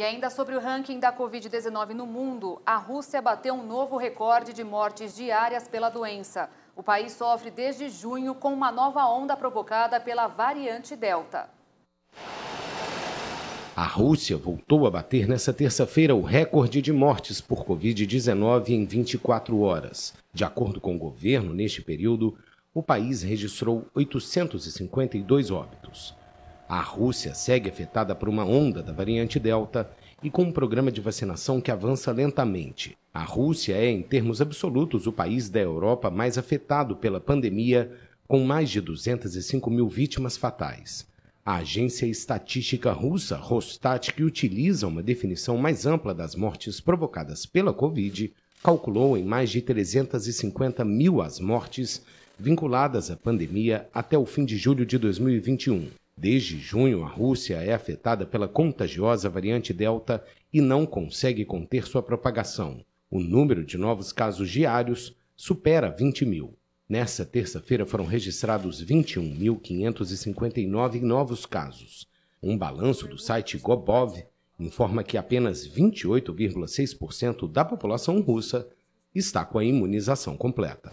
E ainda sobre o ranking da Covid-19 no mundo, a Rússia bateu um novo recorde de mortes diárias pela doença. O país sofre desde junho com uma nova onda provocada pela variante Delta. A Rússia voltou a bater nesta terça-feira o recorde de mortes por Covid-19 em 24 horas. De acordo com o governo, neste período, o país registrou 852 óbitos. A Rússia segue afetada por uma onda da variante Delta e com um programa de vacinação que avança lentamente. A Rússia é, em termos absolutos, o país da Europa mais afetado pela pandemia, com mais de 205 mil vítimas fatais. A agência estatística russa Rostat, que utiliza uma definição mais ampla das mortes provocadas pela Covid, calculou em mais de 350 mil as mortes vinculadas à pandemia até o fim de julho de 2021. Desde junho, a Rússia é afetada pela contagiosa variante Delta e não consegue conter sua propagação. O número de novos casos diários supera 20 mil. Nessa terça-feira foram registrados 21.559 novos casos. Um balanço do site Gobov informa que apenas 28,6% da população russa está com a imunização completa.